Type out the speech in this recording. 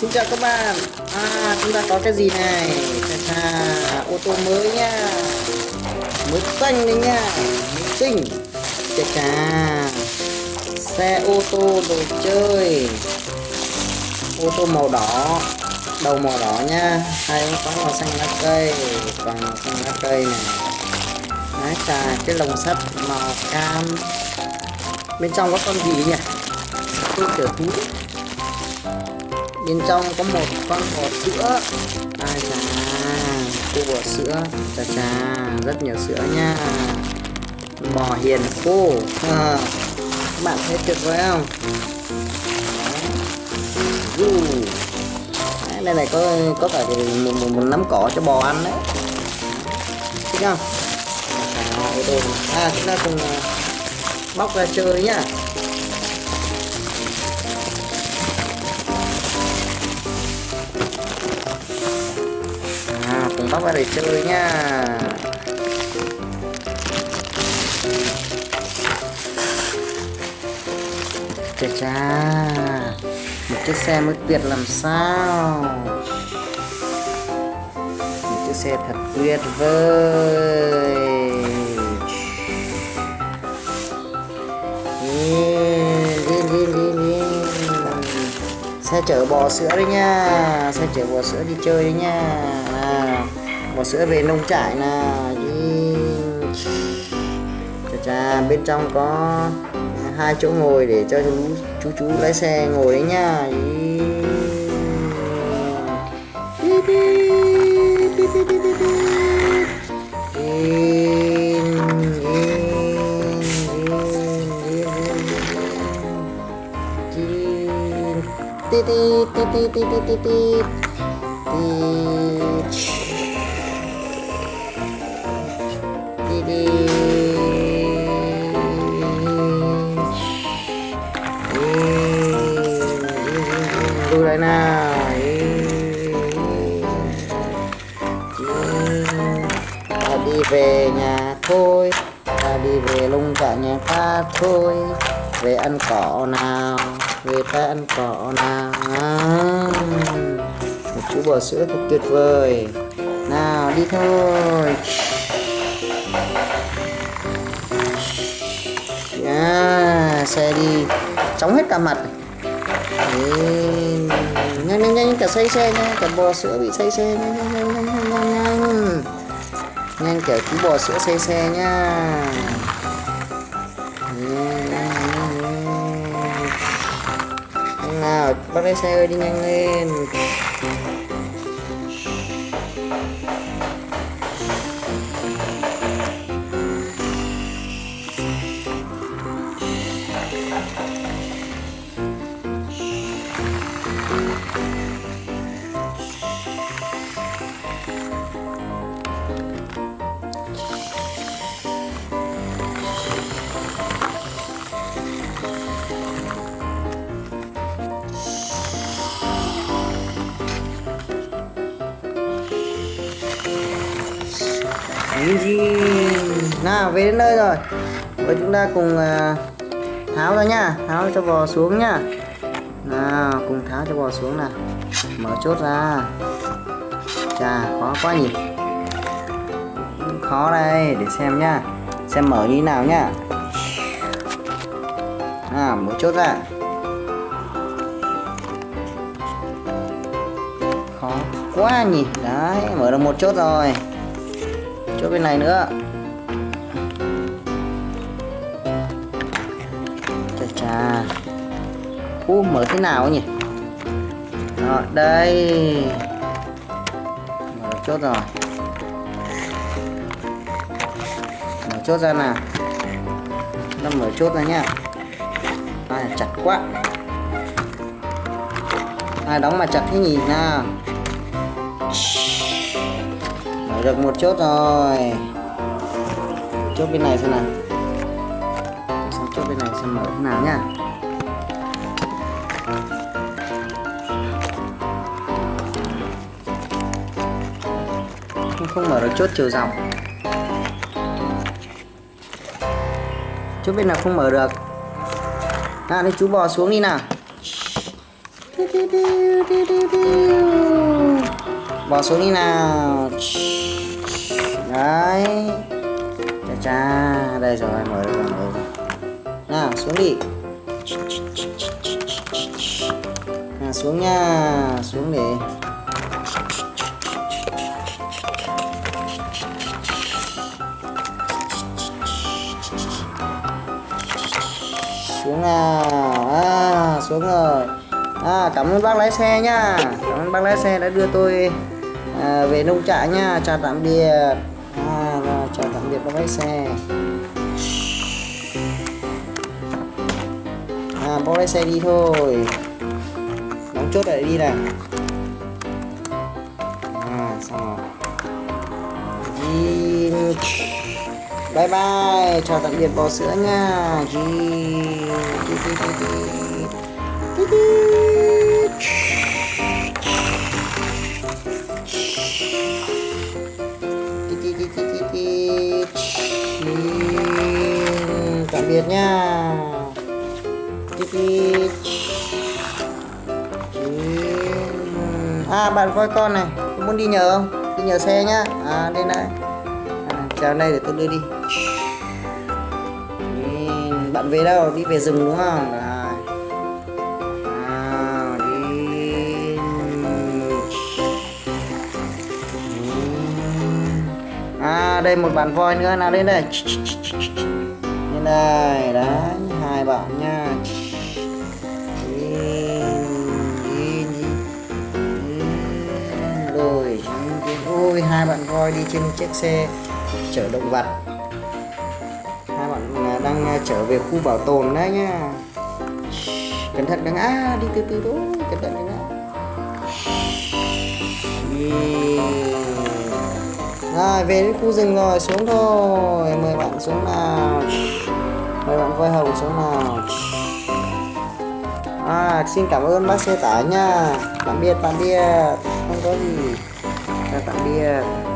Xin chào các bạn. À chúng ta có cái gì này? À, ô tô mới nha. Mới xanh đấy nha. Xinh. Chà chà. Xe ô tô đồ chơi. Ô tô màu đỏ. Đầu màu đỏ nha. Hai ống có màu xanh lá cây. Còn màu xanh lá cây này. Đấy trà, cái lồng sắt màu cam. Bên trong có con gì nhỉ? Tôi kiểu thú bên trong có một con bò sữa. Ai chà cô bò sữa. Chà chà rất nhiều sữa nha. Bò hiền khô. À, các bạn thấy tuyệt vời không? Đấy. đây này có có cả một, một, một nắm cỏ cho bò ăn đấy. Thích không? À chúng ta cùng ờ, bóc ra chơi nhá. Cùng ra để chơi nha chà chà một chiếc xe mới tuyệt làm sao? Một chiếc xe thật tuyệt vời. Xe chở bò sữa đấy nha, xe chở bò sữa đi chơi đấy nha bò sữa về nông trại nè chà chà bên trong có hai chỗ ngồi để cho chú chú chú lái xe ngồi đấy nha ti ti ti ti ti ti ti ti ti đi về nhà thôi ta đi về lung cả nhà ta thôi. Về ăn cỏ nào về ta ăn cỏ nào. Một chú bò sữa thật tuyệt vời. Nào đi thôi. Yeah, xe đi. Chóng hết cả mặt. Nhanh nhanh nhanh cả say xe nha cả bò sữa bị say xe. Nhanh nhanh nhanh nhanh nhanh nhanh nhanh kẻ chú bò sữa xe xe nha nào, bác lái xe ơi, đi nhanh lên. Nào về đến nơi rồi. Bây chúng ta cùng uh, tháo ra nhá tháo cho bò xuống nhá nào cùng tháo cho bò xuống nào. Mở chốt ra. Chà khó quá nhỉ. Khó đây để xem nhá xem mở như thế nào nhá à mở chốt ra. Khó quá nhỉ. Đấy mở được một chốt rồi chốt bên này nữa. Chà chà. U mở thế nào nhỉ? Đó, đây. Mở chốt rồi. Mở chốt ra nào. Nó mở chốt ra nhá. À, chặt quá. Ai đóng mà chặt thế nhỉ nào? Được một chốt rồi. Chốt bên này xem nào. Xem chốt bên này xem mở thế nào nhá. Không, không mở được chốt chiều dọc. Chốt bên nào không mở được? À đây chú bò xuống đi nào bỏ xuống đi nào. Đấy. Chà chà, đây rồi, mở rồi mở rồi. Nào, xuống đi. Nào, xuống nha, xuống để xuống nào. À xuống rồi. À cảm ơn bác lái xe nha. Cảm ơn bác lái xe đã đưa tôi à, về nông trại nha chào tạm biệt. À, rồi, chào tạm biệt bác xe. À bác lái xe đi thôi. Đóng chốt lại đi nào. À xong rồi. Đi bye bye. Chào tạm biệt bò sữa nha. Chi. Chi, chi, chi, à bạn voi con này có muốn đi nhờ không? Đi nhờ xe nhá. À đây đây à, chào đây để tôi đưa đi. Đi. bạn về đâu? Đi về rừng đúng không? À à đi. À đây một bạn voi nữa. Nào đến đây. Lên đây đấy hai bạn nha. Voi đi trên chiếc xe chở động vật. Hai bạn à, đang à, trở về khu bảo tồn đấy nhá. Cẩn thận đừng à đi từ từ thôi, cẩn thận đừng á. Rồi, về đến khu rừng rồi, xuống thôi, mời bạn xuống nào. Mời bạn voi hồng xuống nào. À xin cảm ơn bác xe tải nha. Tạm biệt tạm biệt. Không có gì. Tạm biệt.